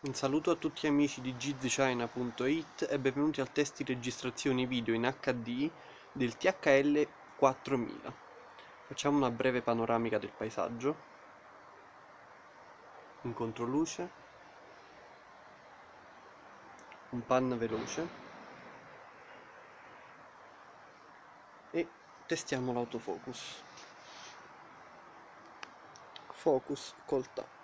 Un saluto a tutti gli amici di gizchina.it e benvenuti al test di registrazione video in HD del THL 4000. Facciamo una breve panoramica del paesaggio Un controluce, un pan veloce e testiamo l'autofocus. Focus col tap.